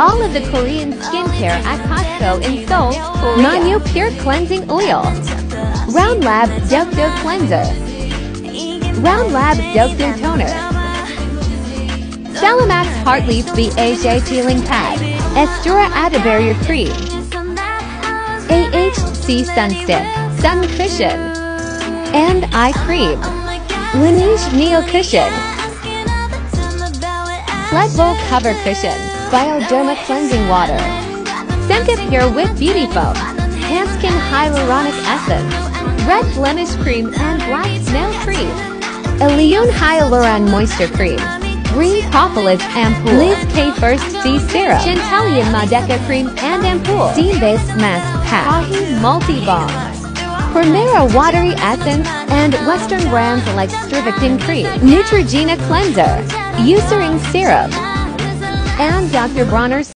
all of the Korean skincare at Costco in Seoul. Manyo Pure Cleansing Oil. Round Lab Dokdo Cleanser. Round Lab Dokdo Toner. Celimax Heartleaf BHA Peeling Pad. Aestura Adda Barrier Cream. AHC Sun Stick. Sun Cushion. And Eye Cream. Laneige Neo Cushion. Floodbowl Cover Cushion. Bioderma Cleansing Water. Senka Pure with Beauty Foam. Hanskin Hyaluronic Essence. Red Blemish Cream and Black Snail Cream. Elione Hyaluron Moisture Cream. Green Propolis Ampoule. Liz K First C Serum. Centellian Madeca Cream and Ampoule. Steam-based mask pack. Kahi Multi-Balm. Primera Watery Essence and Western brands like Strivectin Cream. Neutrogena Cleanser. Eucerin Serum. Dr. Bronner's